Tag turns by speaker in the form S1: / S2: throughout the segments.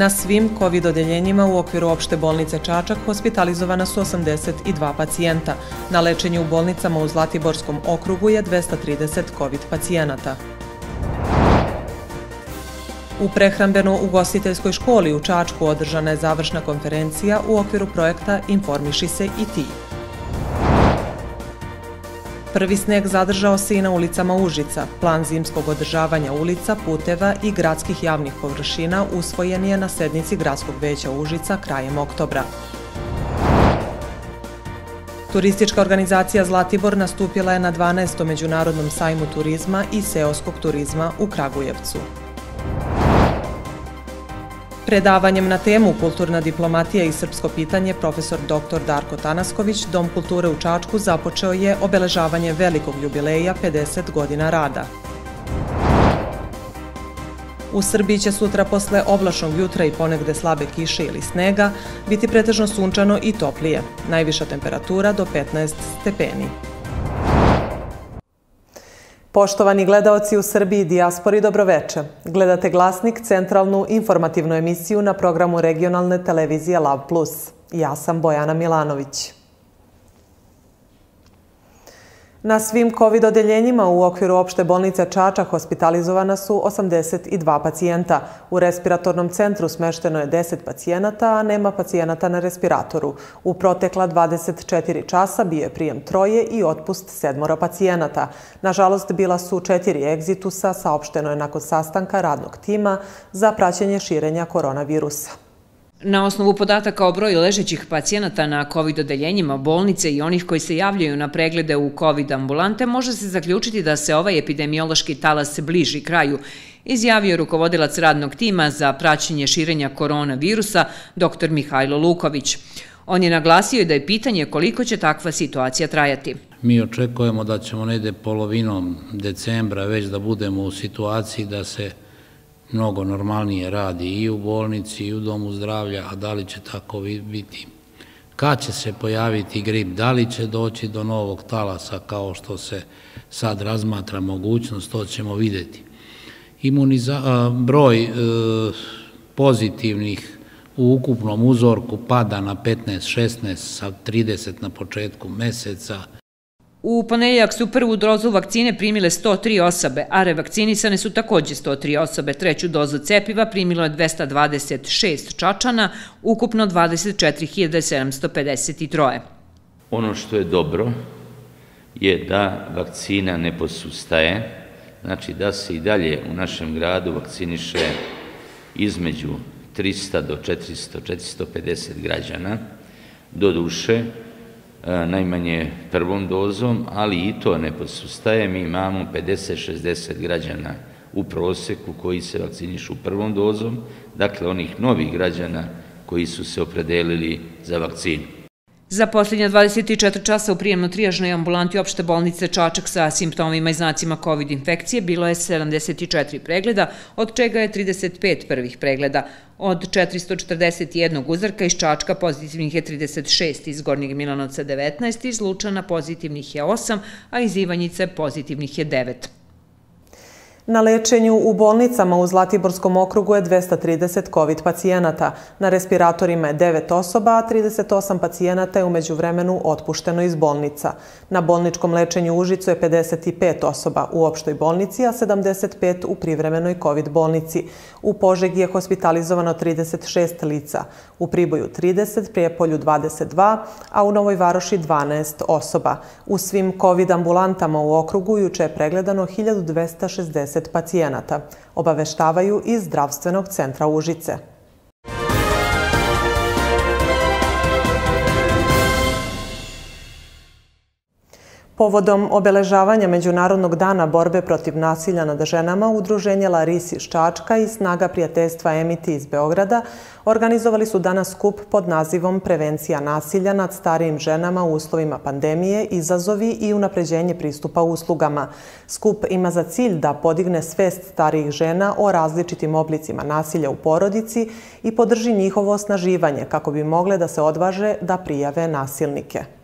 S1: Na svim COVID-odeljenjima u okviru opšte bolnice Čačak hospitalizovana su 82 pacijenta. Na lečenju u bolnicama u Zlatiborskom okrugu je 230 COVID pacijenata. U prehrambeno-ugostiteljskoj školi u Čačku održana je završna konferencija u okviru projekta Informiši se i ti. Prvi sneg zadržao se i na ulicama Užica. Plan zimskog održavanja ulica, puteva i gradskih javnih površina usvojen je na sednici Gradskog veća Užica krajem oktobra. Turistička organizacija Zlatibor nastupila je na 12. Međunarodnom sajmu turizma i seoskog turizma u Kragujevcu. Predavanjem na temu Kulturna diplomatija i srpsko pitanje profesor dr. Darko Tanasković Dom kulture u Čačku započeo je obeležavanje velikog jubileja 50 godina rada. U Srbiji će sutra posle oblačnog jutra i ponegde slabe kiše ili snega biti pretežno sunčano i toplije. Najviša temperatura do 15 stepeni. Poštovani gledaoci u Srbiji i Dijaspori, dobroveče. Gledate glasnik, centralnu informativnu emisiju na programu regionalne televizije Lav Plus. Ja sam Bojana Milanović. Na svim COVID-odeljenjima u okviru opšte bolnice Čača hospitalizovana su 82 pacijenta. U respiratornom centru smešteno je 10 pacijenata, a nema pacijenata na respiratoru. U protekla 24 časa bio je prijem troje i otpust sedmora pacijenata. Nažalost, bila su četiri egzitusa, saopšteno je nakon sastanka radnog tima za praćenje širenja koronavirusa.
S2: Na osnovu podataka o broju ležećih pacijenata na COVID-odeljenjima bolnice i onih koji se javljaju na preglede u COVID-ambulante, može se zaključiti da se ovaj epidemiološki talas bliži kraju, izjavio rukovodilac radnog tima za praćenje širenja koronavirusa, dr. Mihajlo Luković. On je naglasio da je pitanje koliko će takva situacija trajati.
S3: Mi očekujemo da ćemo nede polovinom decembra već da budemo u situaciji da se mnogo normalnije radi i u bolnici i u domu zdravlja, a da li će tako biti? Kad će se pojaviti grip? Da li će doći do novog talasa kao što se sad razmatra mogućnost? To ćemo videti. Broj e, pozitivnih u ukupnom uzorku pada na 15-16 sa 30 na početku meseca.
S2: U ponedjeljak su prvu dozu vakcine primile 103 osobe, a revakcinisane su također 103 osobe. Treću dozu cepiva primilo je 226 čačana, ukupno 24.753.
S4: Ono što je dobro je da vakcina ne posustaje, znači da se i dalje u našem gradu vakciniše između 300 do 400, 450 građana. Do duše, E, najmanje prvom dozom, ali i to ne posustaje. Mi imamo 50-60 građana u proseku koji se vakcinišu prvom dozom, dakle onih novih građana koji su se opredelili za vakcinu.
S2: Za posljednja 24 časa u prijemno-trijažnoj ambulanti opšte bolnice Čačak sa simptomima i znacima COVID infekcije bilo je 74 pregleda, od čega je 35 prvih pregleda. Od 441 uzorka iz Čačka pozitivnih je 36, iz Gornjeg Milanovca 19, iz Lučana pozitivnih je 8, a iz Ivanjice pozitivnih je 9.
S1: Na lečenju u bolnicama u Zlatiborskom okrugu je 230 COVID pacijenata. Na respiratorima je 9 osoba, a 38 pacijenata je umeđu vremenu otpušteno iz bolnica. Na bolničkom lečenju u Užicu je 55 osoba u opštoj bolnici, a 75 u privremenoj COVID bolnici. U Požegi je hospitalizovano 36 lica, u Priboju 30, Prijepolju 22, a u Novoj Varoši 12 osoba. U svim COVID ambulantama u okrugu juče je pregledano 1260 pacijenata, obaveštavaju iz Zdravstvenog centra Užice. Povodom obeležavanja Međunarodnog dana borbe protiv nasilja nad ženama, Udruženje Larisi iz Čačka i Snaga prijateljstva Emiti iz Beograda organizovali su danas skup pod nazivom Prevencija nasilja nad starijim ženama u uslovima pandemije, izazovi i unapređenje pristupa uslugama. Skup ima za cilj da podigne svest starijih žena o različitim oblicima nasilja u porodici i podrži njihovo osnaživanje kako bi mogle da se odvaže da prijave nasilnike.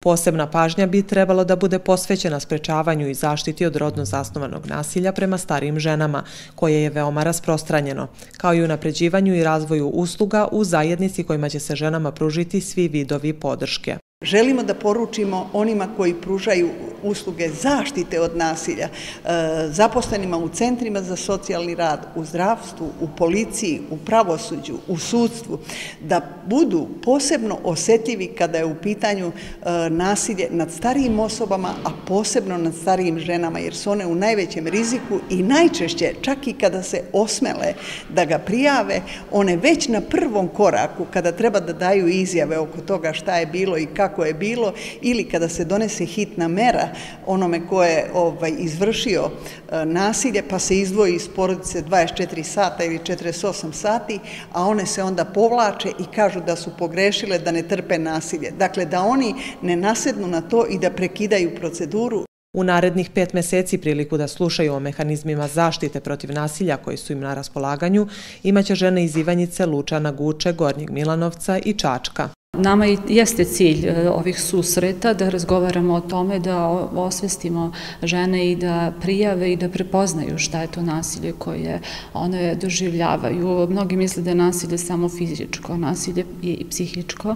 S1: Posebna pažnja bi trebalo da bude posvećena sprečavanju i zaštiti od rodno zasnovanog nasilja prema starijim ženama, koje je veoma rasprostranjeno, kao i u napređivanju i razvoju usluga u zajednici kojima će se ženama pružiti svi vidovi podrške.
S5: Želimo da poručimo onima koji pružaju usluge zaštite od nasilja, e, zaposlenima u centrima za socijalni rad, u zdravstvu, u policiji, u pravosuđu, u sudstvu, da budu posebno osetljivi kada je u pitanju e, nasilje nad starijim osobama, a posebno nad starijim ženama, jer su one u najvećem riziku i najčešće, čak i kada se osmele da ga prijave, one već na prvom koraku, kada treba da daju izjave oko toga šta je bilo i kako kako je bilo ili kada se donese hitna mera onome ko je ovaj, izvršio e, nasilje pa se izdvoji iz porodice 24 sata ili 48 sati, a one se onda povlače i kažu da su pogrešile da ne trpe nasilje. Dakle, da oni ne nasednu na to i da prekidaju proceduru.
S1: U narednih pet meseci priliku da slušaju o mehanizmima zaštite protiv nasilja koji su im na raspolaganju imaće žene iz Ivanjice, Lučana, Guče, Gornjeg Milanovca i Čačka.
S6: Nama jeste cilj e, ovih susreta da razgovaramo o tome, da osvestimo žene i da prijave i da prepoznaju šta je to nasilje koje one doživljavaju. Mnogi misle da je nasilje samo fizičko, nasilje je i psihičko,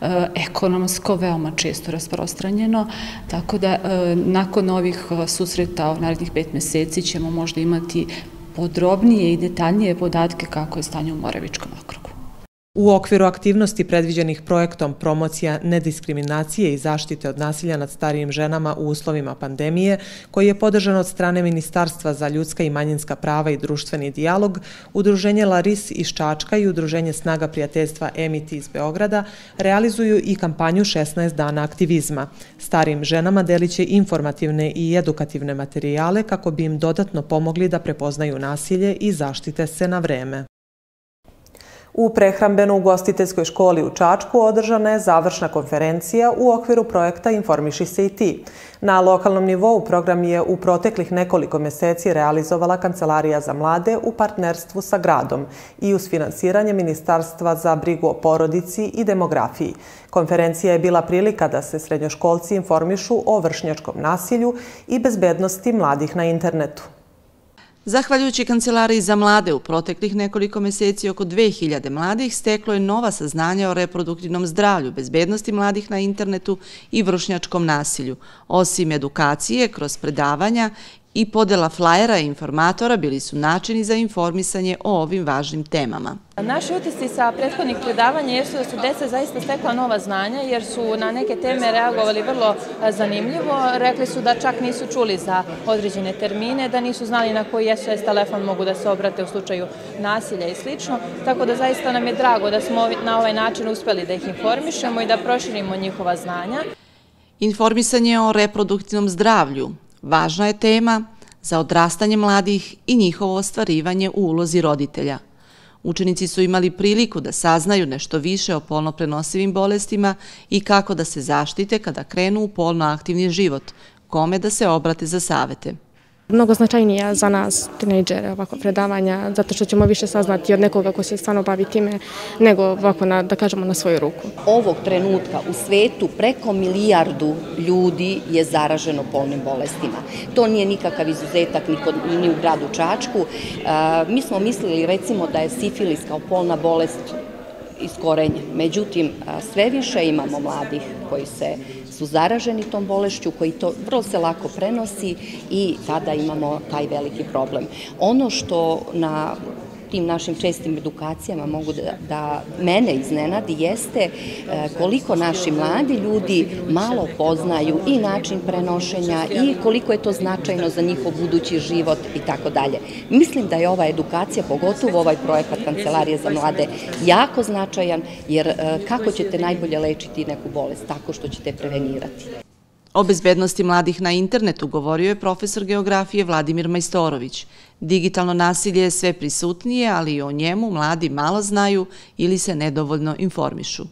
S6: e, ekonomsko, veoma često rasprostranjeno, tako da e, nakon ovih susreta u narednih pet meseci ćemo možda imati podrobnije i detaljnije podatke kako je stanje u Moravičkom okrugu.
S1: U okviru aktivnosti predviđenih projektom promocija nediskriminacije i zaštite od nasilja nad starijim ženama u uslovima pandemije, koji je podržan od strane Ministarstva za ljudska i manjinska prava i društveni dijalog, Udruženje Laris iz Čačka i Udruženje Snaga prijateljstva EMIT iz Beograda realizuju i kampanju 16 dana aktivizma. Starijim ženama deliće informativne i edukativne materijale kako bi im dodatno pomogli da prepoznaju nasilje i zaštite se na vreme. U prehrambeno-ugostiteljskoj školi u Čačku održana je završna konferencija u okviru projekta Informiši se i ti. Na lokalnom nivou program je u proteklih nekoliko meseci realizovala Kancelarija za mlade u partnerstvu sa gradom i uz finansiranje Ministarstva za brigu o porodici i demografiji. Konferencija je bila prilika da se srednjoškolci informišu o vršnjačkom nasilju i bezbednosti mladih na internetu.
S7: Zahvaljujući Kancelariji za mlade u proteklih nekoliko meseci oko 2000 mladih steklo je nova saznanja o reproduktivnom zdravlju, bezbednosti mladih na internetu i vršnjačkom nasilju. Osim edukacije, kroz predavanja i podela flajera i informatora bili su načini za informisanje o ovim važnim temama.
S8: Naši utisci sa prethodnih predavanja jesu da su deca zaista stekla nova znanja jer su na neke teme reagovali vrlo zanimljivo. Rekli su da čak nisu čuli za određene termine, da nisu znali na koji SOS telefon mogu da se obrate u slučaju nasilja i sl. Tako da zaista nam je drago da smo na ovaj način uspeli da ih informišemo i da proširimo njihova znanja.
S7: Informisanje o reproduktivnom zdravlju, važna je tema za odrastanje mladih i njihovo ostvarivanje u ulozi roditelja. Učenici su imali priliku da saznaju nešto više o polnoprenosivim bolestima i kako da se zaštite kada krenu u polno aktivni život, kome da se obrate za savete.
S9: Mnogo značajnija za nas, tinejdžere, ovako predavanja, zato što ćemo više saznati od nekoga ko se stvarno bavi time, nego ovako, na, da kažemo, na svoju ruku.
S10: Ovog trenutka u svetu preko milijardu ljudi je zaraženo polnim bolestima. To nije nikakav izuzetak ni, kod, ni u gradu Čačku. E, mi smo mislili, recimo, da je sifilis kao polna bolest iskorenjen. Međutim, sve više imamo mladih koji se su zaraženi tom bolešću, koji to vrlo se lako prenosi i tada imamo taj veliki problem. Ono što na tim našim čestim edukacijama mogu da, da mene iznenadi jeste e, koliko naši mladi ljudi malo poznaju i način prenošenja i koliko je to značajno za njihov budući život i tako dalje. Mislim da je ova edukacija, pogotovo ovaj projekat Kancelarije za mlade, jako značajan jer e, kako ćete najbolje lečiti neku bolest? Tako što ćete prevenirati.
S7: O bezbednosti mladih na internetu govorio je profesor geografije Vladimir Majstorović. Digitalno nasilje je sve prisutnije, ali i o njemu mladi malo znaju ili se nedovoljno informišu.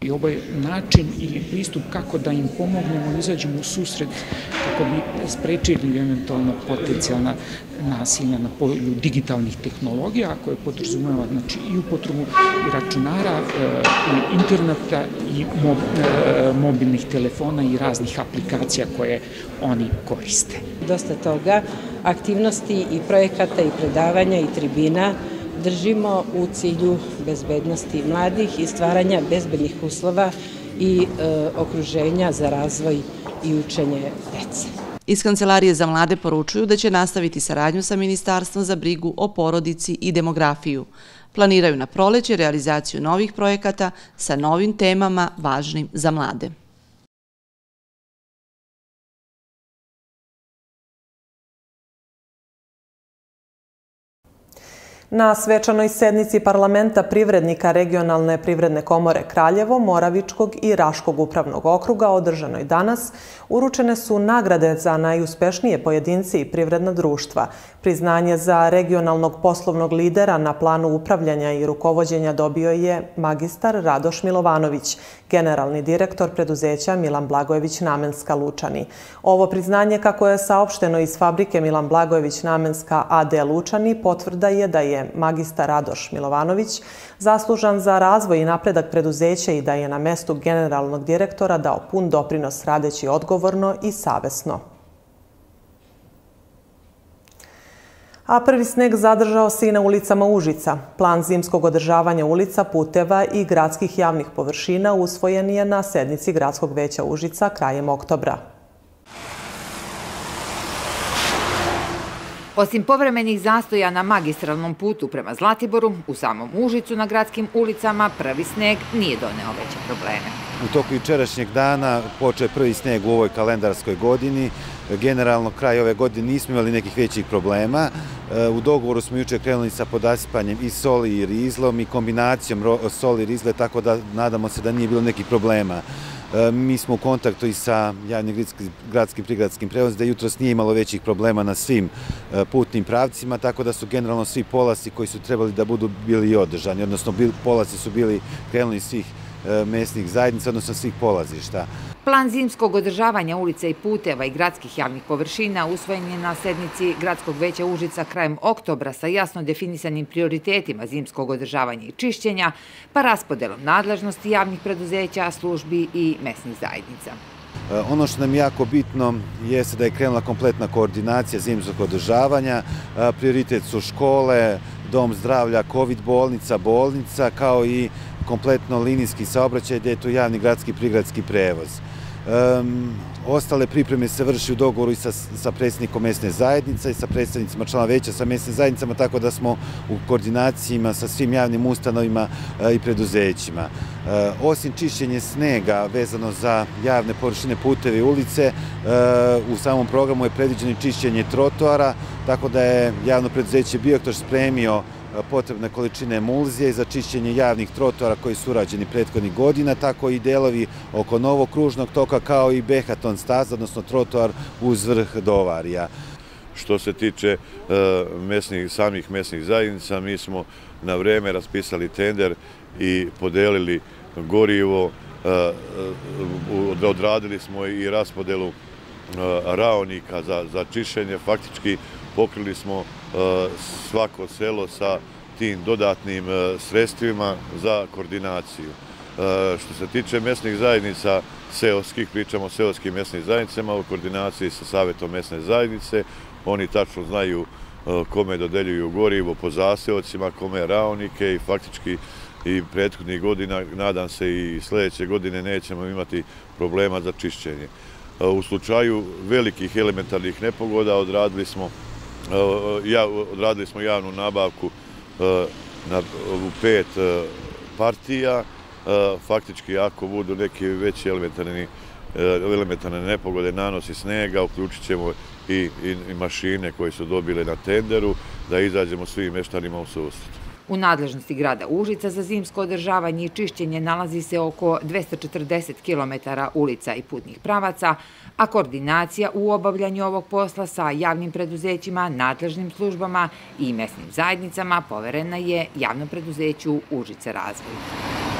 S11: I ovo je način i pristup kako da im pomognemo izađemo u susret kako bi sprečili eventualno potencijalna nasilja na polju digitalnih tehnologija koje podrazumeva znači, i upotrebu i računara, e, i interneta i e, mobilnih telefona i raznih aplikacija koje oni koriste.
S12: Dosta toga, aktivnosti i projekata i predavanja i tribina držimo u cilju bezbednosti mladih i stvaranja bezbednih uslova i e, okruženja za razvoj i učenje dece.
S7: Iz Kancelarije za mlade poručuju da će nastaviti saradnju sa Ministarstvom za brigu o porodici i demografiju. Planiraju na proleće realizaciju novih projekata sa novim temama važnim za mlade.
S1: Na svečanoj sednici parlamenta privrednika regionalne privredne komore Kraljevo, Moravičkog i Raškog upravnog okruga održanoj danas uručene su nagrade za najuspešnije pojedinci i privredna društva. Priznanje za regionalnog poslovnog lidera na planu upravljanja i rukovodjenja dobio je magistar Radoš Milovanović, generalni direktor preduzeća Milan Blagojević Namenska Lučani. Ovo priznanje, kako je saopšteno iz fabrike Milan Blagojević Namenska AD Lučani, potvrda je da je magistar Radoš Milovanović zaslužan za razvoj i napredak preduzeća i da je na mestu generalnog direktora dao pun doprinos radeći odgovorno i savesno. A prvi sneg zadržao se i na ulicama Užica. Plan zimskog održavanja ulica, puteva i gradskih javnih površina usvojen je na sednici Gradskog veća Užica krajem oktobra.
S13: Osim povremenih zastoja na magistralnom putu prema Zlatiboru, u samom Užicu na gradskim ulicama prvi sneg nije doneo veće probleme.
S14: U toku jučerašnjeg dana počeo prvi sneg u ovoj kalendarskoj godini. Generalno, kraj ove godine nismo imali nekih većih problema. E, u dogovoru smo juče krenuli sa podasipanjem i soli i rizlom i kombinacijom soli i rizle, tako da nadamo se da nije bilo nekih problema. E, mi smo u kontaktu i sa javnim gradskim prigradskim prevozom, da jutro nije imalo većih problema na svim e, putnim pravcima, tako da su generalno svi polasi koji su trebali da budu bili i održani, odnosno polasi su bili krenuli svih e, mesnih zajednica, odnosno svih polazišta.
S13: Plan zimskog održavanja ulica i puteva i gradskih javnih površina usvojen je na sednici Gradskog veća Užica krajem oktobra sa jasno definisanim prioritetima zimskog održavanja i čišćenja, pa raspodelom nadležnosti javnih preduzeća, službi i mesnih zajednica.
S14: E, ono što nam je jako bitno jeste da je krenula kompletna koordinacija zimskog održavanja. E, prioritet su škole, dom zdravlja, COVID bolnica, bolnica, kao i kompletno linijski saobraćaj gdje je to javni gradski prigradski prevoz. Ostale pripreme se vrši u dogovoru i sa predsjednikom mesne zajednice i sa predstavnicima člana veća sa mesnim zajednicama, tako da smo u koordinacijima sa svim javnim ustanovima e, i preduzećima. E, osim čišćenje snega vezano za javne površine puteve i ulice, e, u samom programu je predviđeno čišćenje trotoara, tako da je javno preduzeće Bioktor spremio potrebne količine emulzije za čišćenje javnih trotora koji su urađeni prethodnih godina, tako i delovi oko novog kružnog toka kao i Behaton staz, odnosno trotoar uz vrh Dovarija.
S15: Što se tiče e, mesnih samih mesnih zajednica, mi smo na vreme raspisali tender i podelili gorivo, e, e, odradili smo i raspodelu raonika za čišćenje, faktički pokrili smo e, svako selo sa tim dodatnim e, sredstvima za koordinaciju. E, što se tiče mesnih zajednica seoskih, pričamo o seoskim mesnim zajednicama u koordinaciji sa Savjetom mesne zajednice. Oni tačno znaju kome dodeljuju gorivo po zaseocima, kome raonike i faktički i prethodnih godina, nadam se i sljedeće godine nećemo imati problema za čišćenje. U slučaju velikih elementarnih nepogoda odradili smo odradili smo javnu nabavku e, u pet e, partija. E, faktički, ako budu neki veći elementarne nepogode, nanosi snega, uključit ćemo i mašine koje su dobile na tenderu, da izađemo svim meštanima u susretu.
S13: U nadležnosti grada Užica za zimsko održavanje i čišćenje nalazi se oko 240 km ulica i putnih pravaca, a koordinacija u obavljanju ovog posla sa javnim preduzećima, nadležnim službama i mesnim zajednicama poverena je javnom preduzeću Užice razvoju.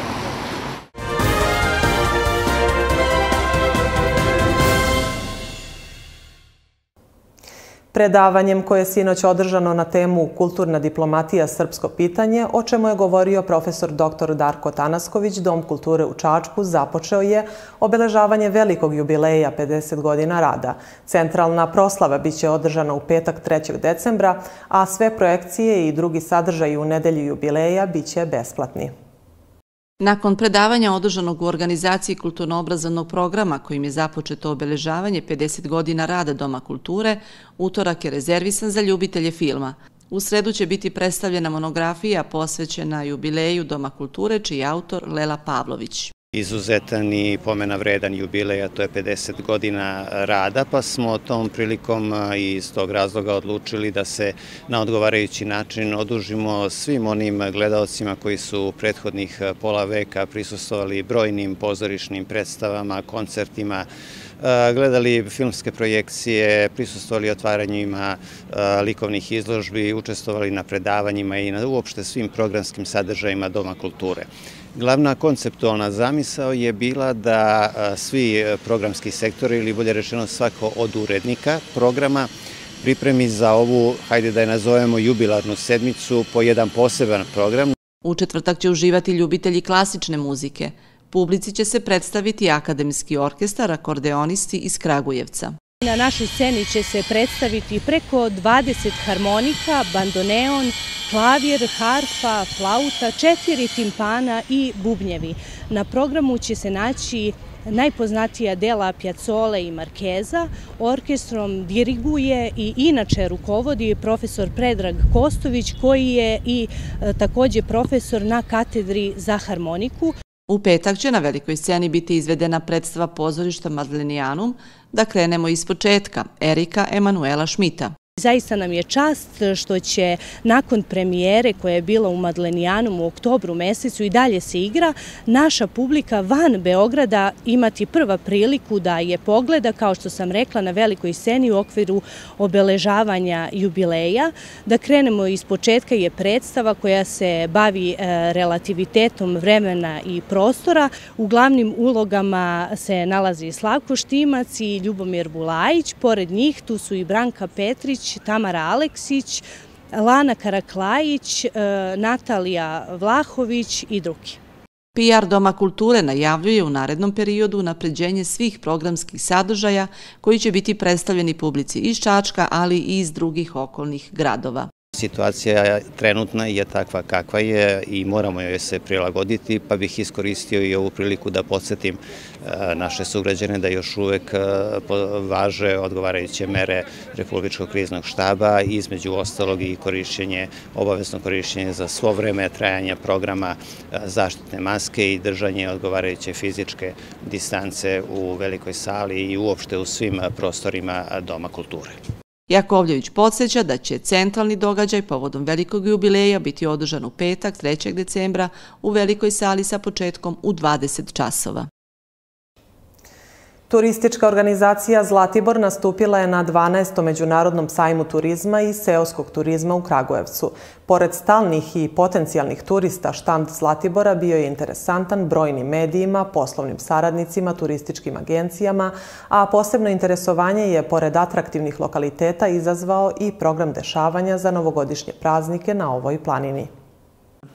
S1: Predavanjem koje je sinoć održano na temu Kulturna diplomatija srpsko pitanje, o čemu je govorio profesor dr. Darko Tanasković, Dom kulture u Čačku, započeo je obeležavanje velikog jubileja 50 godina rada. Centralna proslava biće održana u petak 3. decembra, a sve projekcije i drugi sadržaj u nedelju jubileja biće besplatni.
S7: Nakon predavanja održanog u organizaciji kulturno-obrazovnog programa kojim je započeto obeležavanje 50 godina rada Doma kulture, utorak je rezervisan za ljubitelje filma. U sredu će biti predstavljena monografija posvećena jubileju Doma kulture, čiji je autor Lela Pavlović
S16: izuzetan i pomena vredan jubilej, a to je 50 godina rada, pa smo tom prilikom i iz tog razloga odlučili da se na odgovarajući način odužimo svim onim gledalcima koji su u prethodnih pola veka prisustovali brojnim pozorišnim predstavama, koncertima, gledali filmske projekcije, prisustovali otvaranjima likovnih izložbi, učestovali na predavanjima i na uopšte svim programskim sadržajima Doma kulture. Glavna konceptualna zamisao je bila da svi e, programski sektori, ili bolje rečeno svako od urednika programa, pripremi za ovu, hajde da je nazovemo, jubilarnu sedmicu po jedan poseban program.
S7: U četvrtak će uživati ljubitelji klasične muzike. Publici će se predstaviti Akademski orkestar, akordeonisti iz Kragujevca.
S17: Na našoj sceni će se predstaviti preko 20 harmonika, bandoneon, klavir, harfa, flauta, četiri timpana i bubnjevi. Na programu će se naći najpoznatija dela Pjacole i Markeza. Orkestrom diriguje i inače rukovodi profesor Predrag Kostović koji je i e, takođe također profesor na katedri za harmoniku.
S7: U petak će na velikoj sceni biti izvedena predstava pozorišta Madlenijanum da krenemo iz početka Erika Emanuela Šmita.
S17: Zaista nam je čast što će nakon premijere koja je bila u Madlenijanu u oktobru mesecu i dalje se igra, naša publika van Beograda imati prva priliku da je pogleda, kao što sam rekla, na velikoj sceni u okviru obeležavanja jubileja. Da krenemo iz početka je predstava koja se bavi e, relativitetom vremena i prostora. U glavnim ulogama se nalazi Slavko Štimac i Ljubomir Bulajić. Pored njih tu su i Branka Petrić, Tamara Aleksić, Lana Karaklajić, e, Natalija Vlahović i drugi.
S7: PR Doma kulture najavljuje u narednom periodu napređenje svih programskih sadržaja koji će biti predstavljeni publici iz Čačka, ali i iz drugih okolnih gradova.
S16: Situacija trenutna je takva kakva je i moramo joj se prilagoditi, pa bih iskoristio i ovu priliku da podsjetim e, naše sugrađene da još uvek e, važe odgovarajuće mere Republičkog kriznog štaba, između ostalog i korišćenje, obavezno korišćenje za svo vreme trajanja programa e, zaštitne maske i držanje odgovarajuće fizičke distance u velikoj sali i uopšte u svim prostorima Doma kulture.
S7: Jakovljević podsjeća da će centralni događaj povodom velikog jubileja biti održan u petak 3. decembra u velikoj sali sa početkom u 20 časova.
S1: Turistička organizacija Zlatibor nastupila je na 12. Međunarodnom sajmu turizma i seoskog turizma u Kragujevcu. Pored stalnih i potencijalnih turista, štand Zlatibora bio je interesantan brojnim medijima, poslovnim saradnicima, turističkim agencijama, a posebno interesovanje je, pored atraktivnih lokaliteta, izazvao i program dešavanja za novogodišnje praznike na ovoj planini.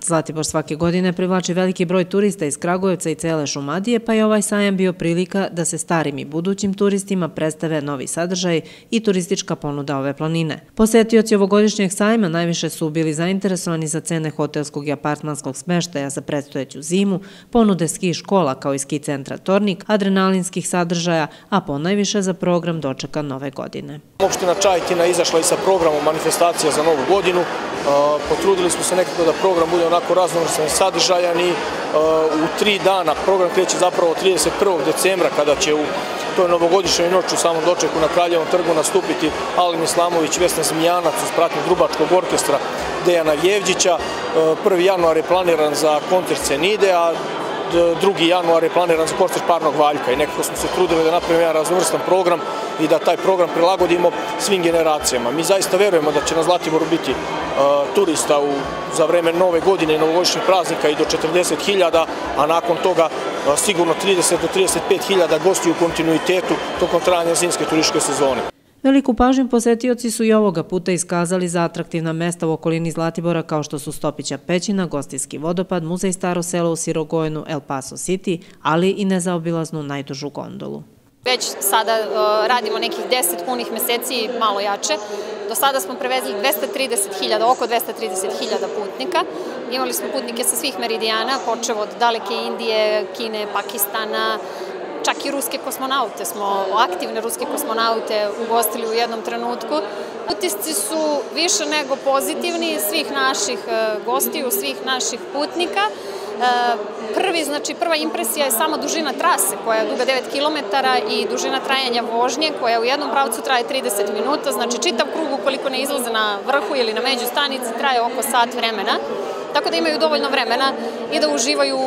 S18: Zlatibor svake godine privlači veliki broj turista iz Kragujevca i cele Šumadije, pa je ovaj sajam bio prilika da se starim i budućim turistima predstave novi sadržaj i turistička ponuda ove planine. Posetioci ovogodišnjeg sajma najviše su bili zainteresovani za cene hotelskog i apartmanskog smeštaja za predstojeću zimu, ponude ski škola kao i ski centra Tornik, adrenalinskih sadržaja, a po najviše za program dočeka nove godine.
S19: Opština Čajkina izašla i sa programom manifestacija za novu godinu. Potrudili smo se nekako da program bude onako raznovrstan sadržajan i uh, u tri dana program kreće zapravo 31. decembra kada će u toj novogodišnjoj noću u samom dočeku na Kraljevom trgu nastupiti Alim Islamović, Vesna Zmijanac uz pratnju Drubačkog orkestra Dejana Jevđića. Uh, 1. januar je planiran za koncert Cenide, a 2. E, januar je planiran za koncert Parnog Valjka i nekako smo se trudili da napravimo jedan razvrstan program i da taj program prilagodimo svim generacijama. Mi zaista verujemo da će na Zlatiboru biti e, turista za vreme nove godine i novogodišnjih praznika i do 40.000, a nakon toga e, sigurno 30 do 35.000 gosti u kontinuitetu tokom trajanja zimske turističke sezone.
S18: Veliku pažnju posetioci su i ovoga puta iskazali za atraktivna mesta u okolini Zlatibora kao što su Stopića pećina, Gostinski vodopad, Muzej Staro selo u Sirogojenu, El Paso City, ali i nezaobilaznu najdužu gondolu.
S20: Već sada e, radimo nekih 10 punih meseci, malo jače. Do sada smo prevezli 230.000, oko 230.000 putnika. Imali smo putnike sa svih meridijana, počevo od daleke Indije, Kine, Pakistana, čak i ruske kosmonaute smo, aktivne ruske kosmonaute ugostili u jednom trenutku. Utisci su više nego pozitivni svih naših e, gostiju, svih naših putnika. E, prvi, znači prva impresija je sama dužina trase koja je duga 9 km i dužina trajanja vožnje koja u jednom pravcu traje 30 minuta, znači čitav krug ukoliko ne izlaze na vrhu ili na među stanici traje oko sat vremena tako da imaju dovoljno vremena i da uživaju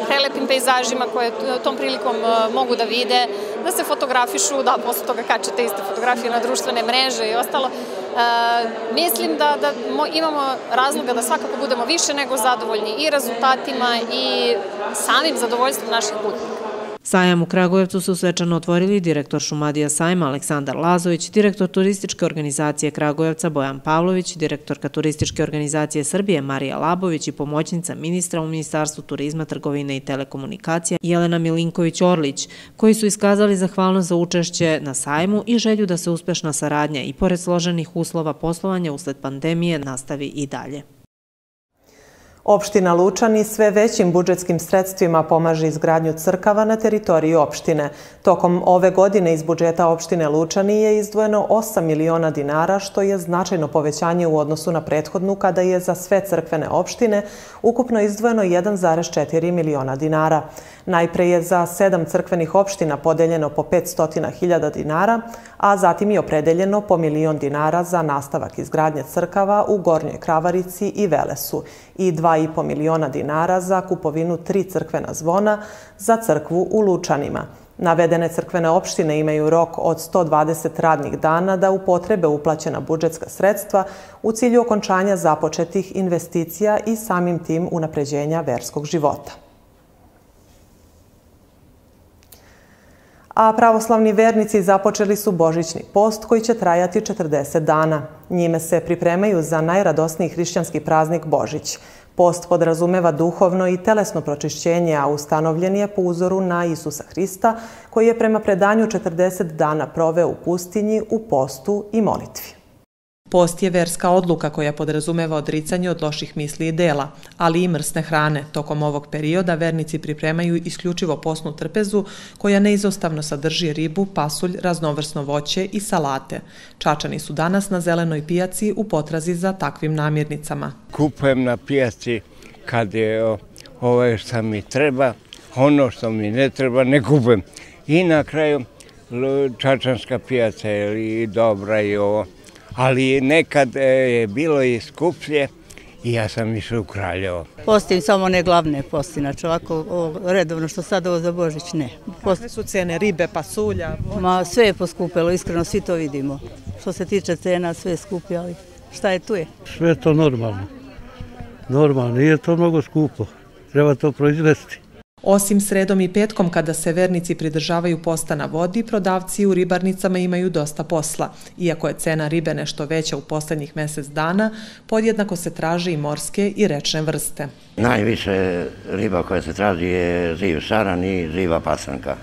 S20: u prelepim pejzažima koje uh, tom prilikom uh, mogu da vide, da se fotografišu, da posle toga kačete iste fotografije na društvene mreže i ostalo. Mislim da, da imamo razloga da svakako budemo više nego zadovoljni i rezultatima i samim zadovoljstvom naših putnika.
S18: Sajam u Kragujevcu su svečano otvorili direktor Šumadija sajma Aleksandar Lazović, direktor turističke organizacije Kragujevca Bojan Pavlović, direktorka turističke organizacije Srbije Marija Labović i pomoćnica ministra u Ministarstvu turizma, trgovine i telekomunikacije Jelena Milinković-Orlić, koji su iskazali zahvalnost za učešće na sajmu i želju da se uspešna saradnja i pored složenih uslova poslovanja usled pandemije nastavi i dalje.
S1: Opština Lučani sve većim budžetskim sredstvima pomaže izgradnju crkava na teritoriji opštine. Tokom ove godine iz budžeta opštine Lučani je izdvojeno 8 miliona dinara, što je značajno povećanje u odnosu na prethodnu kada je za sve crkvene opštine ukupno izdvojeno 1,4 miliona dinara. Najpre je za sedam crkvenih opština podeljeno po 500.000 dinara, a zatim je opredeljeno po milion dinara za nastavak izgradnje crkava u Gornjoj Kravarici i Velesu i 2,5 miliona dinara za kupovinu tri crkvena zvona za crkvu u Lučanima. Navedene crkvene opštine imaju rok od 120 radnih dana da upotrebe uplaćena budžetska sredstva u cilju okončanja započetih investicija i samim tim unapređenja verskog života. A pravoslavni vernici započeli su božićni post koji će trajati 40 dana. Njime se pripremaju za najradosniji hrišćanski praznik Božić. Post podrazumeva duhovno i telesno pročišćenje, a ustanovljen je po uzoru na Isusa Hrista, koji je prema predanju 40 dana proveo u pustinji u postu i molitvi. Post je verska odluka koja podrazumeva odricanje od loših misli i dela, ali i mrsne hrane. Tokom ovog perioda vernici pripremaju isključivo posnu trpezu koja neizostavno sadrži ribu, pasulj, raznovrsno voće i salate. Čačani su danas na zelenoj pijaci u potrazi za takvim namirnicama.
S21: Kupujem na pijaci kad je ovo što mi treba, ono što mi ne treba ne kupujem. I na kraju Čačanska pijaca je i dobra i ovo ali nekad e, je bilo i skuplje i ja sam išao u Kraljevo.
S22: Postim samo ne glavne postinače, ovako redovno što sad ovo za Božić ne.
S1: Kakve su cene ribe, pasulja?
S22: Ma sve je poskupilo, iskreno svi to vidimo. Što se tiče cena, sve je skupi, ali šta je tu je?
S23: Sve je to normalno. Normalno, nije to mnogo skupo. Treba to proizvesti.
S1: Osim sredom i petkom kada se vernici pridržavaju posta na vodi, prodavci u ribarnicama imaju dosta posla. Iako je cena ribe nešto veća u poslednjih mesec dana, podjednako se traže i morske i rečne vrste.
S24: Najviše riba koja se traži je ziv šaran i ziva pasranka.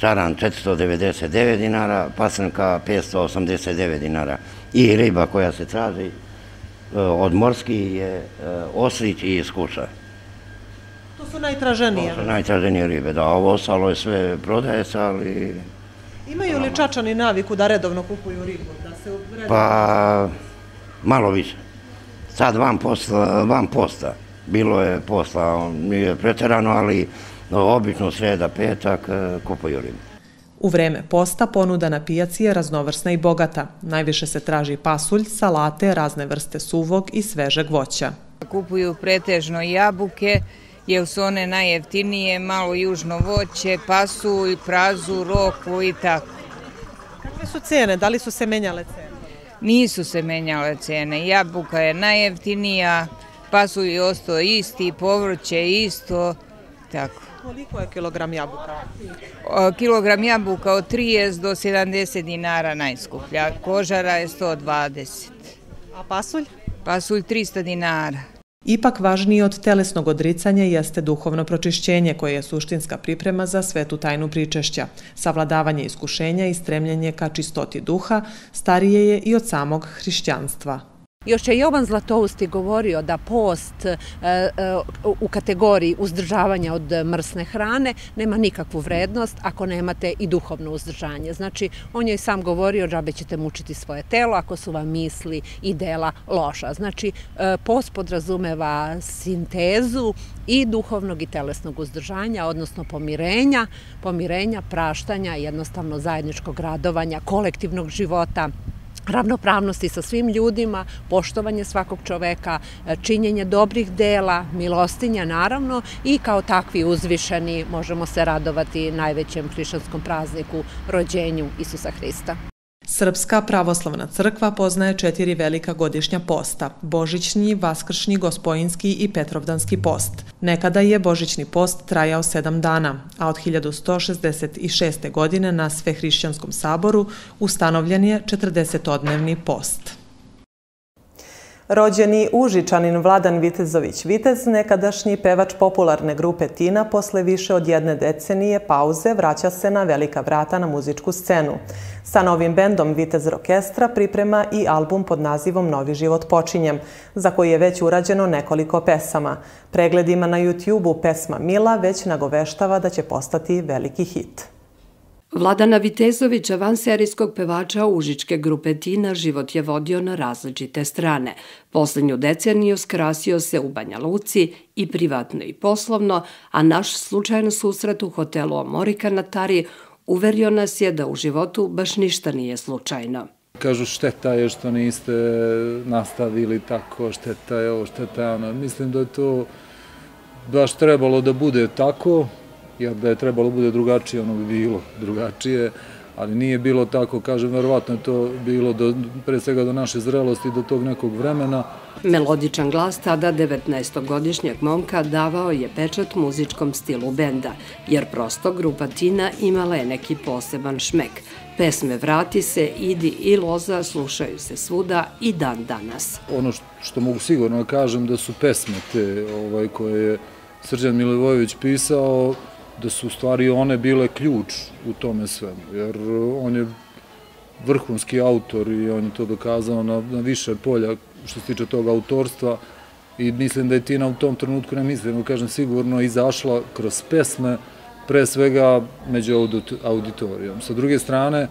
S24: Šaran 499 dinara, pasranka 589 dinara. I riba koja se traži e, od morski je e, oslić i iskuša.
S1: To su najtraženije.
S24: To su najtraženije ribe, da. Ovo ostalo je sve prodaje se, ali...
S1: Imaju li čačani naviku da redovno kupuju ribu?
S24: Pa, malo više. Sad vam posta. Bilo je posla, nije preterano, ali obično sreda, petak, e, kupuju ribu.
S1: U vreme posta ponuda na pijaci je raznovrsna i bogata. Najviše se traži pasulj, salate, razne vrste suvog i svežeg voća.
S25: Kupuju pretežno jabuke, jer su one najjeftinije, malo južno voće, pasulj, prazu, roku i tako.
S1: Kakve su cene? Da li su se menjale cene?
S25: Nisu se menjale cene. Jabuka je najjeftinija, pasulj je ostao isti, povrće isto, tako.
S1: Koliko je kilogram jabuka?
S25: Kilogram jabuka od 30 do 70 dinara najskuplja. Kožara je 120.
S1: A pasulj?
S25: Pasulj 300 dinara.
S1: Ipak važnije od telesnog odricanja jeste duhovno pročišćenje koje je suštinska priprema za svetu tajnu pričešća. Savladavanje iskušenja i stremljenje ka čistoti duha starije je i od samog hrišćanstva.
S26: Još je Jovan Zlatousti govorio da post e, e, u kategoriji uzdržavanja od mrsne hrane nema nikakvu vrednost ako nemate i duhovno uzdržanje. Znači, on je i sam govorio džabe ćete mučiti svoje telo ako su vam misli i dela loša. Znači, e, post podrazumeva sintezu i duhovnog i telesnog uzdržanja, odnosno pomirenja, pomirenja, praštanja, jednostavno zajedničkog radovanja, kolektivnog života, ravnopravnosti sa svim ljudima, poštovanje svakog čoveka, e, činjenje dobrih dela, milostinja naravno i kao takvi uzvišeni možemo se radovati najvećem hrišćanskom prazniku rođenju Isusa Hrista.
S1: Srpska pravoslavna crkva poznaje četiri velika godišnja posta, Božićni, Vaskršnji, Gospojinski i Petrovdanski post. Nekada je Božićni post trajao sedam dana, a od 1166. godine na Svehrišćanskom saboru ustanovljen je 40-odnevni post. Rođeni Užičanin Vladan Vitezović Vitez, nekadašnji pevač popularne grupe Tina, posle više od jedne decenije pauze vraća se na velika vrata na muzičku scenu. Sa novim bendom Vitez Rokestra priprema i album pod nazivom Novi život počinjem, za koji je već urađeno nekoliko pesama. Pregledima na YouTube-u pesma Mila već nagoveštava da će postati veliki hit.
S27: Vladana Vitezovića, vanserijskog pevača Užičke grupe Tina, život je vodio na različite strane. Poslednju deceniju skrasio se u Banja Luci i privatno i poslovno, a naš slučajno susret u hotelu Amorika na Tari uverio nas je da u životu baš ništa nije slučajno.
S28: Kažu šteta je što niste nastavili tako, šteta je ovo, šteta je ono. Mislim da je to baš trebalo da bude tako, jer da je trebalo bude drugačije, ono bi bilo drugačije, ali nije bilo tako, kažem, verovatno je to bilo do, pre svega do naše zrelosti, do tog nekog vremena.
S27: Melodičan glas tada 19-godišnjeg momka davao je pečat muzičkom stilu benda, jer prosto grupa Tina imala je neki poseban šmek. Pesme Vrati se, Idi i Loza slušaju se svuda i dan danas.
S28: Ono što mogu sigurno kažem da su pesme te ovaj, koje je Srđan Milivojević pisao, da su u stvari one bile ključ u tome svemu, jer on je vrhunski autor i on je to dokazao na, na više polja što se tiče tog autorstva i mislim da je Tina u tom trenutku, ne mislim, kažem sigurno, izašla kroz pesme, pre svega među auditorijom. Sa druge strane,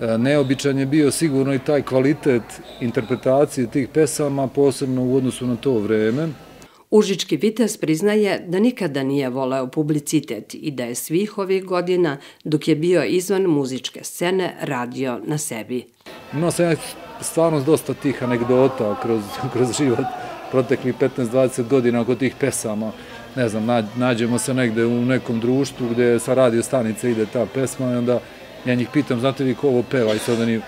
S28: e, neobičan je bio sigurno i taj kvalitet interpretacije tih pesama, posebno u odnosu na to vreme,
S27: Užički vitez priznaje da nikada nije voleo publicitet i da je svih ovih godina, dok je bio izvan muzičke scene, radio na sebi.
S28: Imao sam ja stvarno dosta tih anegdota kroz, kroz život proteklih 15-20 godina oko tih pesama. Ne znam, nađemo se negde u nekom društvu gde sa radio stanice ide ta pesma i onda ja njih pitam, znate vi ko ovo peva i sad oni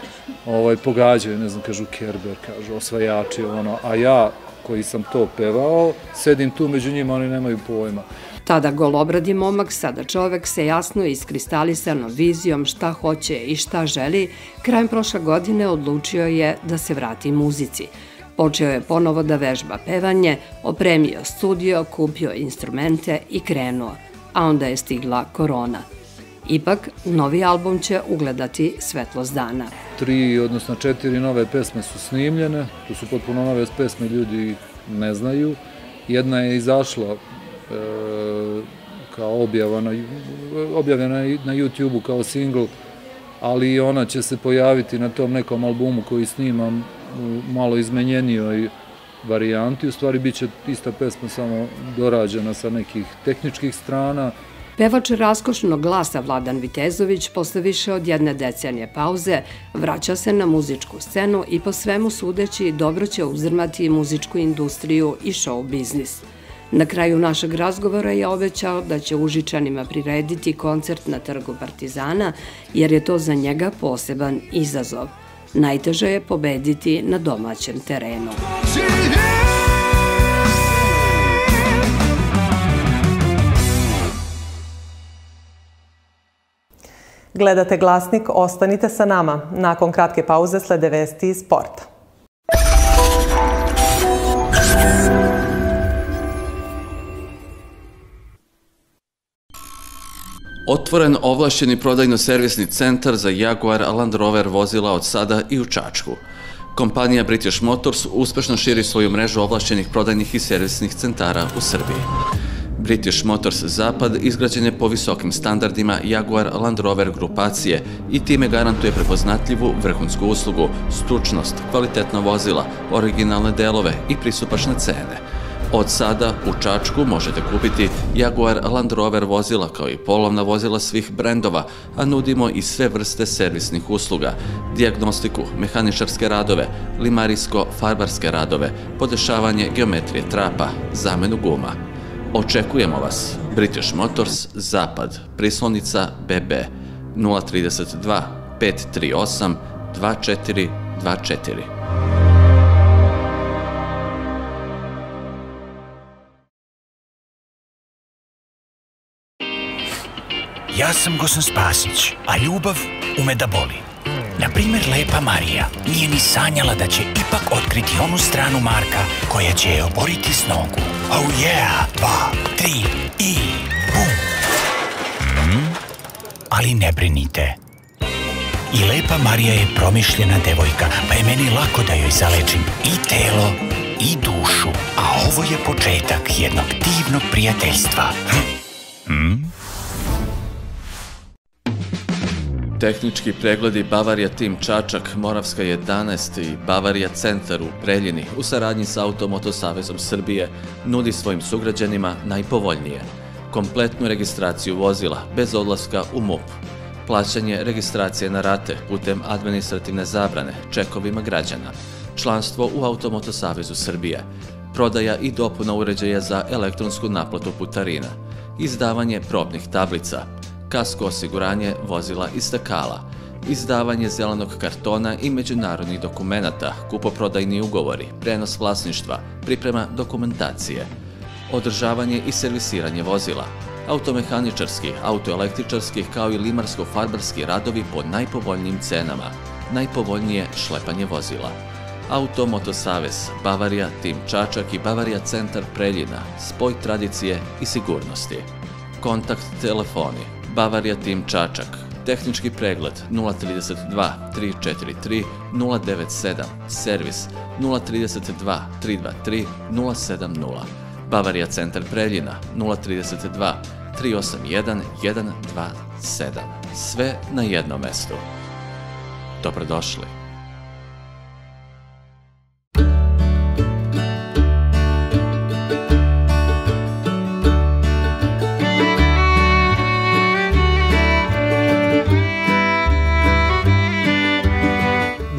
S28: ovaj, pogađaju, ne znam, kažu Kerber, kažu osvajači, ono, a ja koji sam to pevao, sedim tu među njima, oni nemaju pojma.
S27: Tada golobradi momak, sada čovek se jasno iskristalisano vizijom šta hoće i šta želi, krajem prošle godine odlučio je da se vrati muzici. Počeo je ponovo da vežba pevanje, opremio studio, kupio instrumente i krenuo. A onda je stigla korona. Ipak, novi album će ugledati svetlost dana.
S28: Tri, odnosno četiri nove pesme su snimljene, to su potpuno nove pesme, ljudi ne znaju. Jedna je izašla e, kao objava na, objavljena na YouTube-u kao single, ali ona će se pojaviti na tom nekom albumu koji snimam u malo izmenjenijoj varijanti. U stvari, bit će ista pesma samo dorađena sa nekih tehničkih strana,
S27: Pevač raskošnog glasa Vladan Vitezović posle više od jedne decenije pauze vraća se na muzičku scenu i po svemu sudeći dobro će uzrmati muzičku industriju i show biznis. Na kraju našeg razgovora je obećao da će Užičanima prirediti koncert na trgu Partizana jer je to za njega poseban izazov. Najteže je pobediti na domaćem terenu.
S1: Gledate glasnik, ostanite sa nama. Nakon kratke pauze slede vesti iz sporta.
S29: Otvoren ovlašćeni prodajno-servisni centar za Jaguar Land Rover vozila od sada i u Čačku. Kompanija British Motors uspešno širi svoju mrežu ovlašćenih prodajnih i servisnih centara u Srbiji. British Motors Zapad izgrađen je po visokim standardima Jaguar Land Rover grupacije i time garantuje prepoznatljivu vrhunsku uslugu, stručnost, kvalitetna vozila, originalne delove i prisupačne cene. Od sada u Čačku možete kupiti Jaguar Land Rover vozila kao i polovna vozila svih brendova, a nudimo i sve vrste servisnih usluga, diagnostiku, mehaničarske radove, limarijsko-farbarske radove, podešavanje geometrije trapa, zamenu guma. Očekujemo vas. British Motors, Zapad, prislonica BB, 032 538 2424.
S30: Ja sam Gosan Spasić, a ljubav ume da boli. Na primjer, Lepa Marija nije ni sanjala da će ipak otkriti onu stranu Marka koja će je oboriti s nogu. Oh yeah! Dva, tri i bum! Hmm? Ali ne brinite. I Lepa Marija je promišljena devojka, pa je meni lako da joj zalečim i telo i dušu. A ovo je početak jednog divnog prijateljstva. Hm? Hmm?
S29: Tehnički pregledi Bavarija Tim Čačak, Moravska 11 i Bavarija Centar u Preljini u saradnji sa Automotosavezom Srbije nudi svojim sugrađanima najpovoljnije. Kompletnu registraciju vozila bez odlaska u MUP. Plaćanje registracije na rate putem administrativne zabrane čekovima građana. Članstvo u Automotosavezu Srbije. Prodaja i dopuna uređaja za elektronsku naplatu putarina. Izdavanje probnih tablica kasko osiguranje vozila i stakala, izdavanje zelenog kartona i međunarodnih dokumenta, kupoprodajni ugovori, prenos vlasništva, priprema dokumentacije, održavanje i servisiranje vozila, automehaničarski, autoelektričarski kao i limarsko-farbarski radovi po najpovoljnijim cenama, najpovoljnije šlepanje vozila. Auto Motosavez, Bavarija, Tim Čačak i Bavarija Centar Preljina, spoj tradicije i sigurnosti. Kontakt telefoni Bavarija Tim Čačak. Tehnički pregled 032 343 097. Servis 032 323 070. Bavarija Centar Preljina 032 381 127. Sve na jednom mestu. Dobrodošli.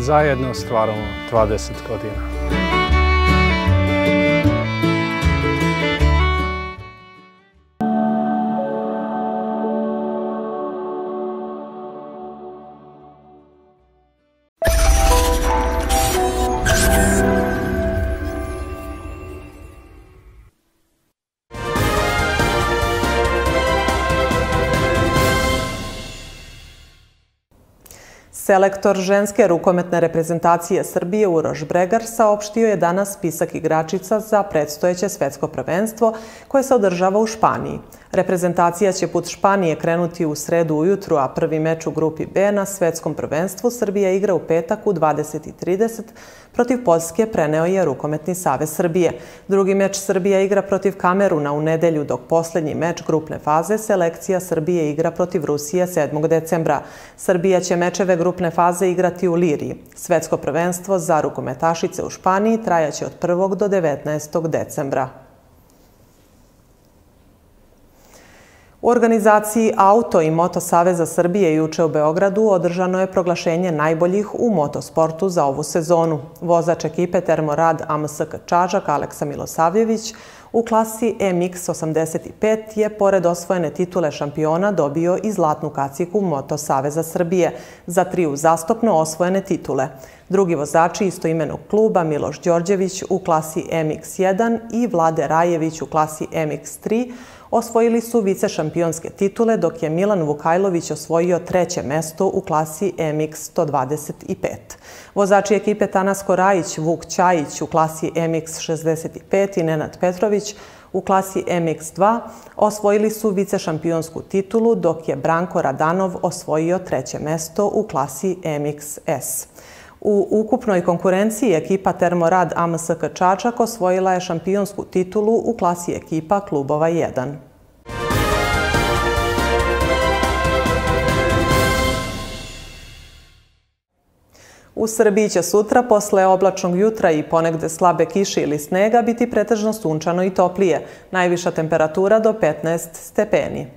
S31: Zajedno stvaramo 20 godina.
S1: Selektor ženske rukometne reprezentacije Srbije Uroš Bregar saopštio je danas spisak igračica za predstojeće svetsko prvenstvo koje se održava u Španiji. Reprezentacija će put Španije krenuti u sredu ujutru, a prvi meč u grupi B na svetskom prvenstvu Srbija igra u petak u 20.30 protiv Poljske preneo je Rukometni savez Srbije. Drugi meč Srbija igra protiv Kameruna u nedelju, dok posljednji meč grupne faze selekcija Srbije igra protiv Rusije 7. decembra. Srbija će mečeve grupne faze igrati u Liriji. Svetsko prvenstvo za rukometašice u Španiji trajaće od 1. do 19. decembra. U organizaciji Auto i Moto Saveza Srbije juče u Beogradu održano je proglašenje najboljih u motosportu za ovu sezonu. Vozač ekipe Termorad AMSK Čažak Aleksa Milosavljević u klasi MX85 je pored osvojene titule šampiona dobio i zlatnu kaciku Moto Saveza Srbije za tri uzastopno osvojene titule. Drugi vozači istoimenog kluba Miloš Đorđević u klasi MX1 i Vlade Rajević u klasi MX3 osvojili su vice šampionske titule, dok je Milan Vukajlović osvojio treće mesto u klasi MX 125. Vozači ekipe Tanas Korajić, Vuk Ćajić u klasi MX 65 i Nenad Petrović u klasi MX2 osvojili su vice šampionsku titulu, dok je Branko Radanov osvojio treće mesto u klasi MXS. U ukupnoj konkurenciji ekipa Termorad AMSK Čačak osvojila je šampionsku titulu u klasi ekipa klubova 1. U Srbiji će sutra, posle oblačnog jutra i ponegde slabe kiše ili snega, biti pretežno sunčano i toplije. Najviša temperatura do 15 stepeni.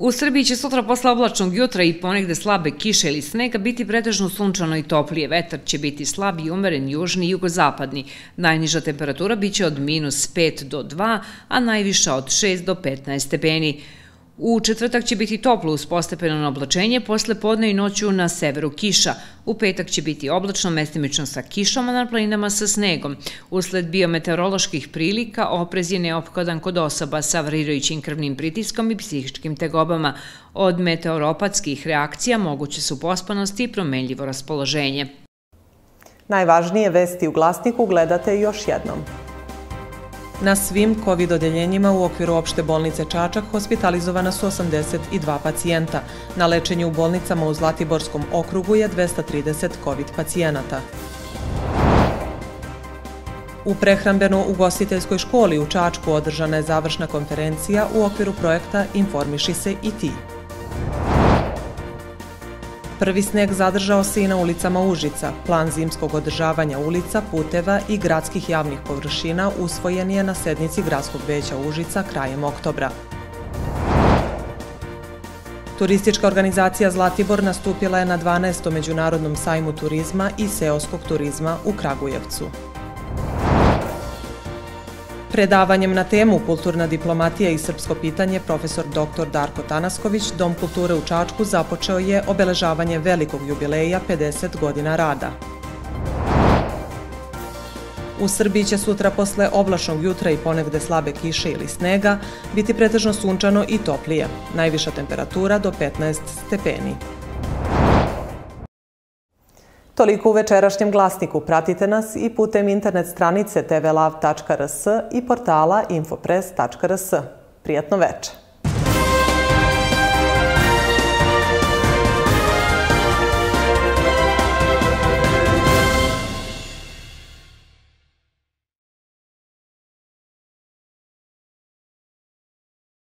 S2: U Srbiji će sutra posle oblačnog jutra i ponegde slabe kiše ili snega biti pretežno sunčano i toplije. Vetar će biti slab i umeren južni i jugozapadni. Najniža temperatura biće od minus 5 do 2, a najviša od 6 do 15 stepeni. U četvrtak će biti toplo uz postepeno oblačenje, posle podne i noću na severu kiša. U petak će biti oblačno, mestimično sa kišom, a na planinama sa snegom. Usled biometeoroloških prilika, oprez je neophodan kod osoba sa varirajućim krvnim pritiskom i psihičkim tegobama. Od meteoropatskih reakcija moguće su pospanosti i promenljivo raspoloženje.
S1: Najvažnije vesti u glasniku gledate još jednom. Na svim COVID-odeljenjima u okviru opšte bolnice Čačak hospitalizovana su 82 pacijenta. Na lečenju u bolnicama u Zlatiborskom okrugu je 230 COVID pacijenata. U prehrambeno-ugostiteljskoj školi u Čačku održana je završna konferencija u okviru projekta Informiši se i ti. Prvi sneg zadržao se i na ulicama Užica. Plan zimskog održavanja ulica, puteva i gradskih javnih površina usvojen je na sednici Gradskog veća Užica krajem oktobra. Turistička organizacija Zlatibor nastupila je na 12. Međunarodnom sajmu turizma i seoskog turizma u Kragujevcu. Predavanjem na temu Kulturna diplomatija i srpsko pitanje profesor dr. Darko Tanasković Dom kulture u Čačku započeo je obeležavanje velikog jubileja 50 godina rada. U Srbiji će sutra posle oblačnog jutra i ponegde slabe kiše ili snega biti pretežno sunčano i toplije. Najviša temperatura do 15 stepeni. Toliko u večerašnjem glasniku. Pratite nas i putem internet stranice tvlav.rs i portala infopress.rs. Prijatno večer.